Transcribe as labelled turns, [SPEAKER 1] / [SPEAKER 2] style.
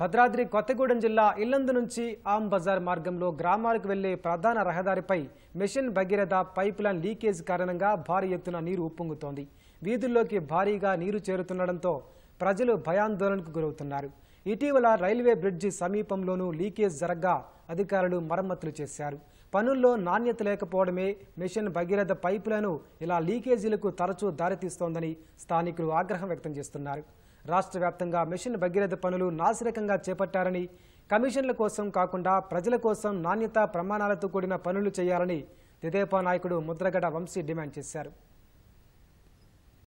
[SPEAKER 1] భద్రాద్రి కొత్తగూడెం జిల్లా ఇల్లందు నుంచి ఆమ్ బజార్ మార్గంలో గ్రామాలకు వెళ్ళే ప్రధాన రహదారిపై mission Bhagiratha pipe line leakage కారణంగా భారీ ఎత్తున నీరు ఉప్పొంగుతోంది. వీధుల్లోకి భారీగా నీరు చేరుతుండటంతో ప్రజలు భయాందోళనకు గురవుతున్నారు. ఇటీవల రైల్వే బ్రిడ్జి సమీపంలోనూ లీకేజ్ జరగ్గా అధికారులు మరమ్మతులు చేశారు. పనుల్లో నాణ్యత లేకపోవడమే మిషన్ భగీరథ పైపులను ఇలా లీకేజీలకు తరచూ దారితీస్తోందని స్థానికులు ఆగ్రహం వ్యక్తం చేస్తున్నారు. రాష్ట్ర వ్యాప్తంగా మిషన్ భగీరథ పనులు నాసిరకంగా చేపట్టారని కమిషన్ల కోసం కాకుండా ప్రజల కోసం నాణ్యత ప్రమాణాలతో కూడిన పనులు చేయాలని తెదేపా నాయకుడు ముద్రగడ వంశీ డిమాండ్ చేశారు.